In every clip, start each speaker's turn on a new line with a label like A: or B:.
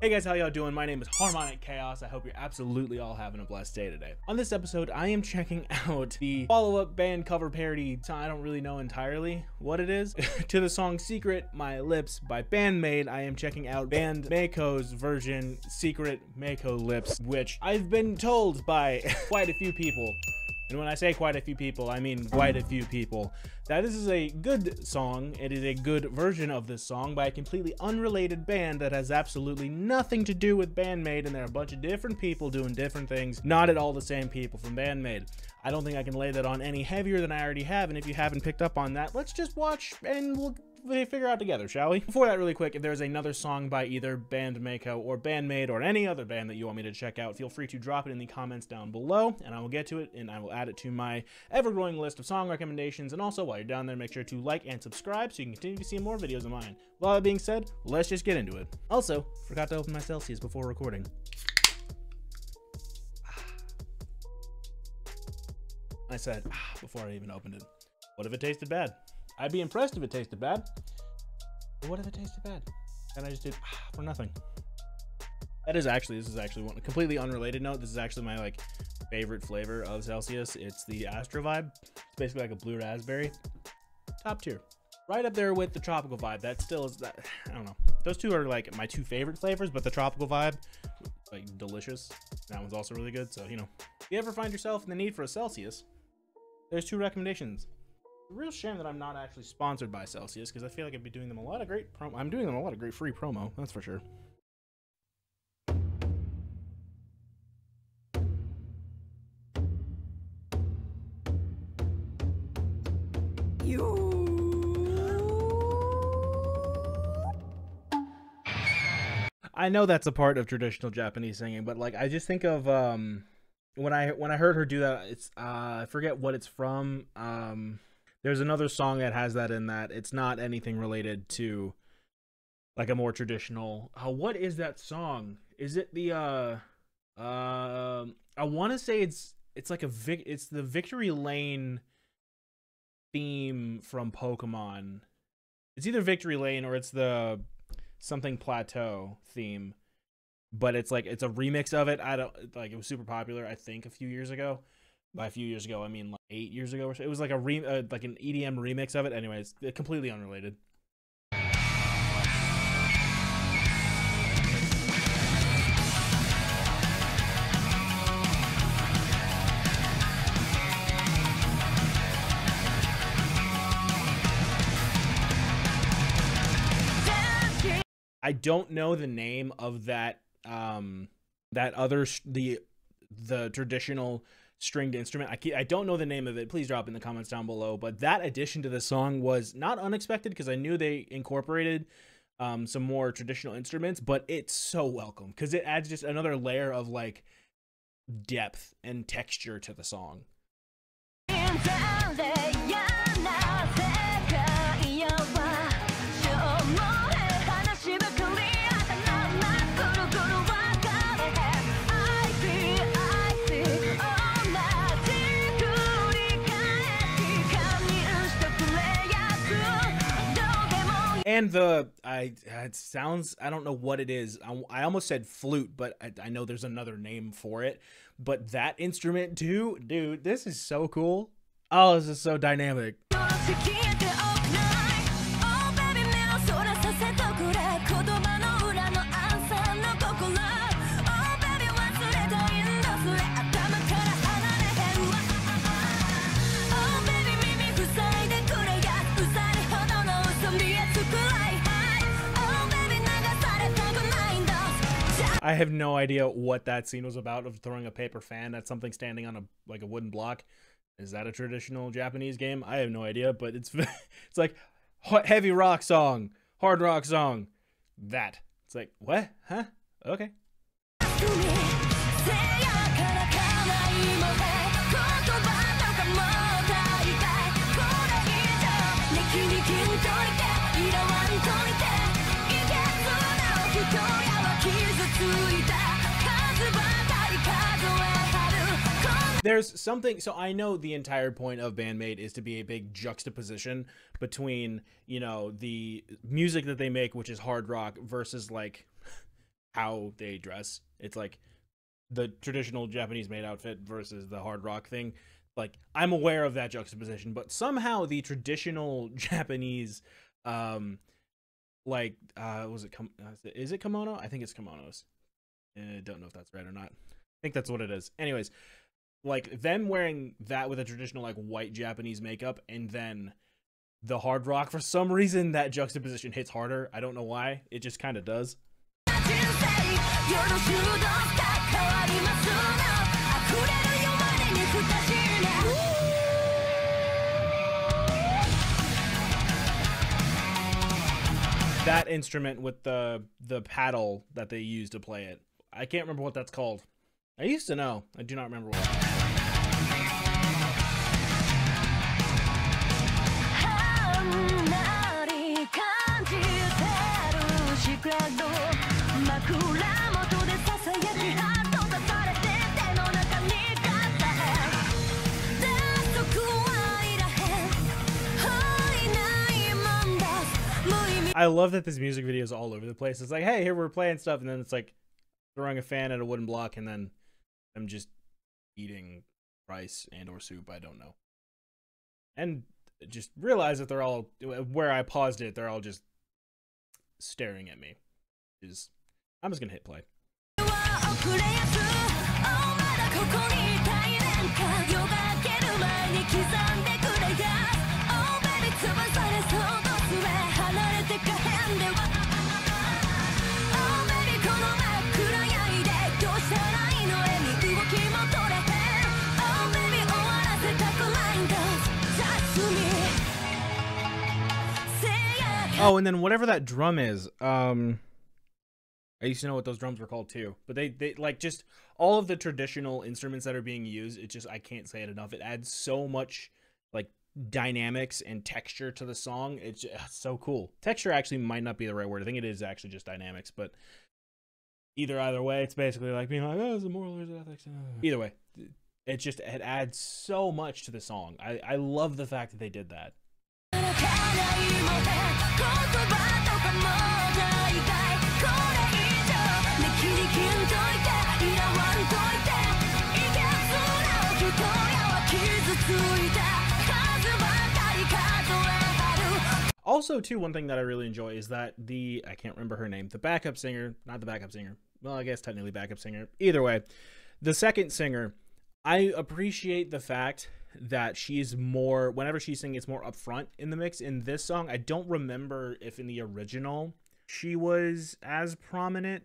A: Hey guys, how y'all doing? My name is Harmonic Chaos. I hope you're absolutely all having a blessed day today. On this episode, I am checking out the follow-up band cover parody. I don't really know entirely what it is. to the song Secret My Lips by Band-Maid, I am checking out Band-Maiko's version Secret Maiko Lips, which I've been told by quite a few people and when I say quite a few people, I mean quite a few people. That this is a good song. It is a good version of this song by a completely unrelated band that has absolutely nothing to do with Band-Maid, and there are a bunch of different people doing different things, not at all the same people from Band-Maid. I don't think I can lay that on any heavier than I already have, and if you haven't picked up on that, let's just watch and we'll figure out together, shall we? Before that, really quick, if there's another song by either Band-Maiko or Band-Maid or any other band that you want me to check out, feel free to drop it in the comments down below, and I will get to it, and I will add it to my ever-growing list of song recommendations. And also, while you're down there, make sure to like and subscribe so you can continue to see more videos of mine. With all that being said, let's just get into it. Also, forgot to open my Celsius before recording. I said, ah, before I even opened it. What if it tasted bad? I'd be impressed if it tasted bad. But what if it tasted bad? And I just did ah, for nothing. That is actually, this is actually one completely unrelated note. This is actually my like favorite flavor of Celsius. It's the Astro Vibe. It's basically like a blue raspberry. Top tier. Right up there with the tropical vibe. That still is that I don't know. Those two are like my two favorite flavors, but the tropical vibe, like delicious. That one's also really good. So, you know, if you ever find yourself in the need for a Celsius, there's two recommendations real shame that I'm not actually sponsored by Celsius because I feel like I'd be doing them a lot of great promo. I'm doing them a lot of great free promo, that's for sure. You. I know that's a part of traditional Japanese singing, but like I just think of um when I when I heard her do that, it's uh I forget what it's from. Um there's another song that has that in that. It's not anything related to like a more traditional. Uh, what is that song? Is it the uh uh I want to say it's it's like a vic it's the Victory Lane theme from Pokemon. It's either Victory Lane or it's the something plateau theme. But it's like it's a remix of it. I don't like it was super popular I think a few years ago by a few years ago, I mean like eight years ago or so. It was like a re uh, like an EDM remix of it. Anyways, completely unrelated. I don't know the name of that um that other the the traditional stringed instrument. I, I don't know the name of it. Please drop in the comments down below. But that addition to the song was not unexpected because I knew they incorporated um, some more traditional instruments, but it's so welcome because it adds just another layer of like depth and texture to the song. And the I it sounds I don't know what it is. I, I almost said flute, but I, I, know there's another name for it. But that instrument too, dude, this is so cool. Oh, this is so dynamic. I have no idea what that scene was about of throwing a paper fan at something standing on a like a wooden block. Is that a traditional Japanese game? I have no idea, but it's it's like heavy rock song, hard rock song. That. It's like, what? Huh? Okay. There's something so i know the entire point of Band-Maid is to be a big juxtaposition between you know the music that they make which is hard rock versus like how they dress. It's like the traditional Japanese maid outfit versus the hard rock thing. Like I'm aware of that juxtaposition, but somehow the traditional Japanese um like uh was it com- uh, is it kimono? I think it's kimonos. I don't know if that's right or not. I think that's what it is. Anyways, like them wearing that with a traditional like white Japanese makeup and then the hard rock for some reason that juxtaposition hits harder. I don't know why. It just kind of does. That instrument with the the paddle that they use to play it. I can't remember what that's called. I used to know. I do not remember what. I love that this music video is all over the place. It's like, hey, here we're playing stuff, and then it's like throwing a fan at a wooden block, and then I'm just eating rice and or soup. I don't know. And just realize that they're all where I paused it. They're all just staring at me. Is I'm just gonna hit play. Oh, and then whatever that drum is, um I used to know what those drums were called too. But they they like just all of the traditional instruments that are being used, it just I can't say it enough. It adds so much like dynamics and texture to the song. It's just, so cool. Texture actually might not be the right word. I think it is actually just dynamics, but either either way, it's basically like being like, oh, it's a moral or ethics. Either way, it just it adds so much to the song. I I love the fact that they did that. Also, too, one thing that I really enjoy is that the I can't remember her name, the backup singer, not the backup singer. Well, I guess technically backup singer. Either way, the second singer, I appreciate the fact that she's more whenever she's singing, it's more upfront in the mix. In this song, I don't remember if in the original she was as prominent.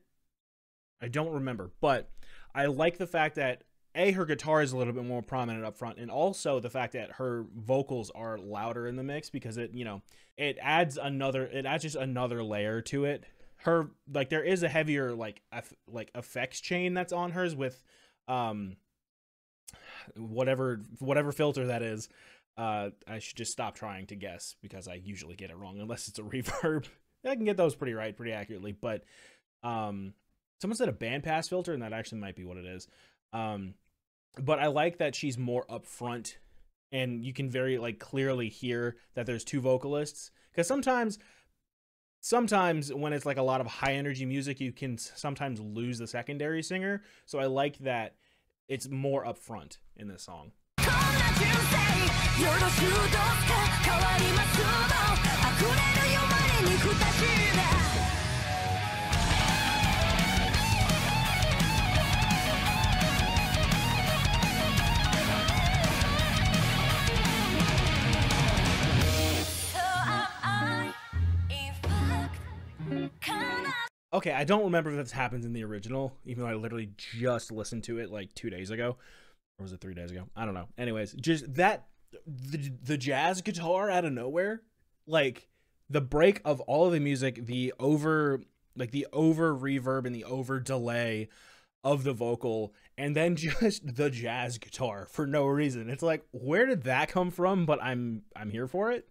A: I don't remember, but I like the fact that a her guitar is a little bit more prominent up front and also the fact that her vocals are louder in the mix because it you know it adds another it adds just another layer to it her like there is a heavier like eff, like effects chain that's on hers with um whatever whatever filter that is uh i should just stop trying to guess because i usually get it wrong unless it's a reverb. I can get those pretty right pretty accurately but um someone said a bandpass filter and that actually might be what it is. Um but I like that she's more upfront and you can very like clearly hear that there's two vocalists because sometimes sometimes when it's like a lot of high energy music you can sometimes lose the secondary singer. So I like that it's more upfront in this song. Okay, I don't remember if this happens in the original, even though I literally just listened to it like two days ago. Or was it three days ago? I don't know. Anyways, just that the, the jazz guitar out of nowhere, like the break of all of the music, the over like the over reverb and the over delay of the vocal, and then just the jazz guitar for no reason. It's like, where did that come from? But I'm I'm here for it.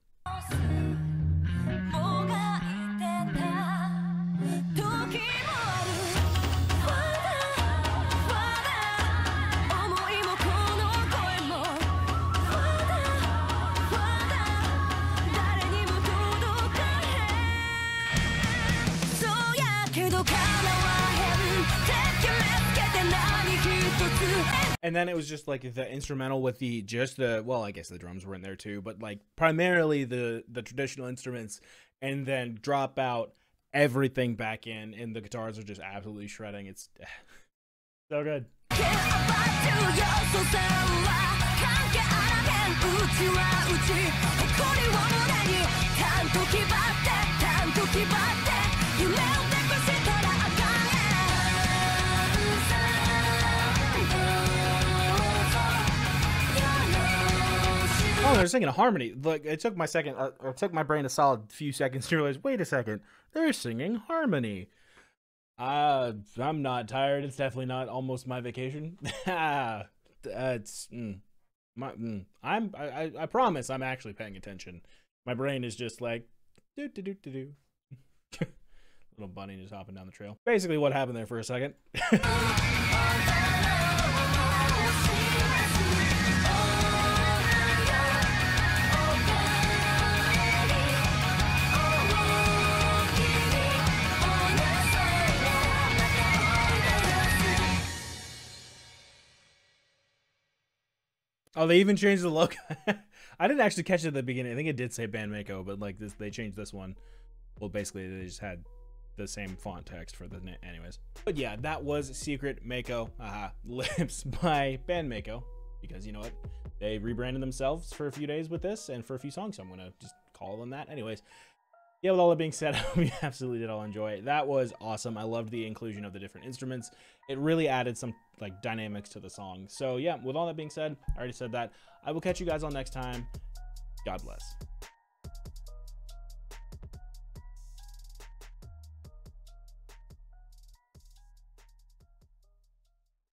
A: And then it was just like the instrumental with the just the well i guess the drums were in there too but like primarily the the traditional instruments and then drop out everything back in and the guitars are just absolutely shredding. It's so good Oh, they're singing a harmony. Like it took my second, uh, it took my brain a solid few seconds to realize. Wait a second, they're singing harmony. Uh, I'm not tired. It's definitely not almost my vacation. it's mm, my. Mm, I'm. I, I. promise. I'm actually paying attention. My brain is just like do do do do do. Little bunny just hopping down the trail. Basically, what happened there for a second. Oh, they even changed the logo. I didn't actually catch it at the beginning. I think it did say Band-Maiko, but like this, they changed this one. Well, basically, they just had the same font text for the anyways. But yeah, that was Secret Maiko, uh, Lips by Band-Maiko. Because you know what? They rebranded themselves for a few days with this and for a few songs, so I'm gonna just call them that. Anyways, yeah, with all that being said, we absolutely did all enjoy it. That was awesome. I loved the inclusion of the different instruments. It really added some like dynamics to the song. So yeah, with all that being said, I already said that. I will catch you guys all next time. God bless.